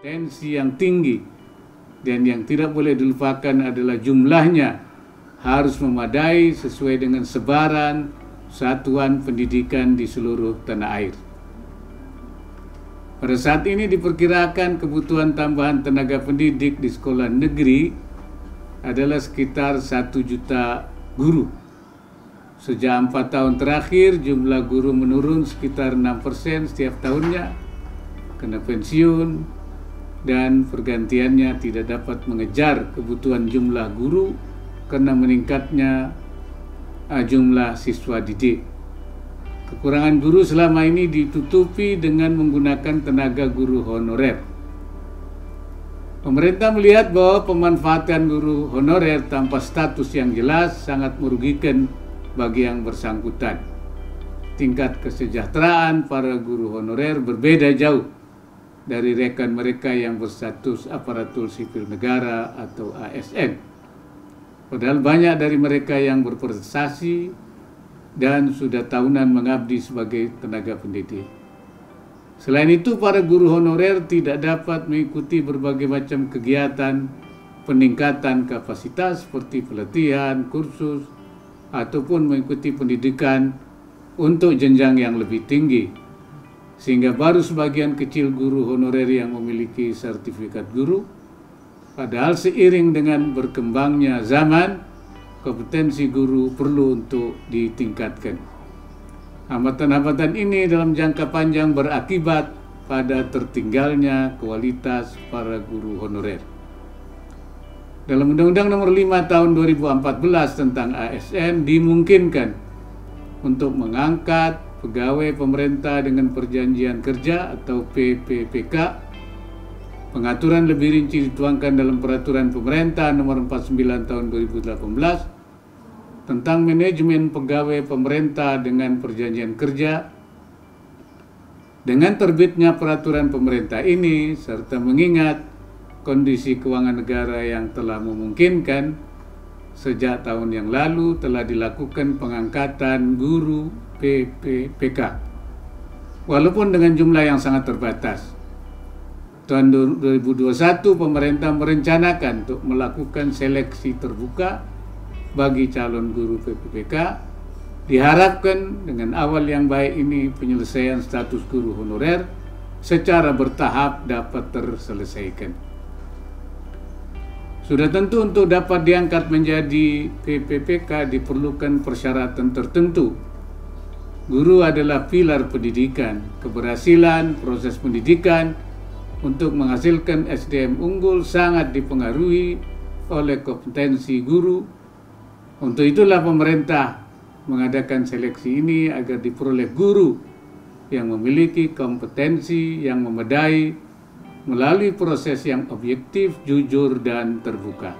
kompetensi yang tinggi dan yang tidak boleh dilupakan adalah jumlahnya harus memadai sesuai dengan sebaran satuan pendidikan di seluruh tanah air. Pada saat ini diperkirakan kebutuhan tambahan tenaga pendidik di sekolah negeri adalah sekitar satu juta guru. Sejak empat tahun terakhir jumlah guru menurun sekitar 6% setiap tahunnya kena pensiun dan pergantiannya tidak dapat mengejar kebutuhan jumlah guru karena meningkatnya uh, jumlah siswa didik. Kekurangan guru selama ini ditutupi dengan menggunakan tenaga guru honorer. Pemerintah melihat bahwa pemanfaatan guru honorer tanpa status yang jelas sangat merugikan bagi yang bersangkutan. Tingkat kesejahteraan para guru honorer berbeda jauh dari rekan mereka yang berstatus aparatur sipil negara atau ASN. Padahal banyak dari mereka yang berprestasi dan sudah tahunan mengabdi sebagai tenaga pendidik. Selain itu, para guru honorer tidak dapat mengikuti berbagai macam kegiatan peningkatan kapasitas seperti pelatihan, kursus, ataupun mengikuti pendidikan untuk jenjang yang lebih tinggi. Sehingga baru sebagian kecil guru honorer yang memiliki sertifikat guru. Padahal seiring dengan berkembangnya zaman, kompetensi guru perlu untuk ditingkatkan. Hambatan-hambatan ini dalam jangka panjang berakibat pada tertinggalnya kualitas para guru honorer. Dalam Undang-Undang Nomor 5 Tahun 2014 tentang ASN dimungkinkan untuk mengangkat pegawai pemerintah dengan perjanjian kerja atau PPPK Pengaturan lebih rinci dituangkan dalam peraturan pemerintah nomor 49 tahun 2018 tentang manajemen pegawai pemerintah dengan perjanjian kerja. Dengan terbitnya peraturan pemerintah ini serta mengingat kondisi keuangan negara yang telah memungkinkan sejak tahun yang lalu telah dilakukan pengangkatan guru PPPK walaupun dengan jumlah yang sangat terbatas tahun 2021 pemerintah merencanakan untuk melakukan seleksi terbuka bagi calon guru PPPK diharapkan dengan awal yang baik ini penyelesaian status guru honorer secara bertahap dapat terselesaikan. Sudah tentu untuk dapat diangkat menjadi PPPK diperlukan persyaratan tertentu. Guru adalah pilar pendidikan, keberhasilan proses pendidikan, untuk menghasilkan SDM unggul sangat dipengaruhi oleh kompetensi guru. Untuk itulah pemerintah mengadakan seleksi ini agar diperoleh guru yang memiliki kompetensi yang memadai melalui proses yang objektif, jujur, dan terbuka.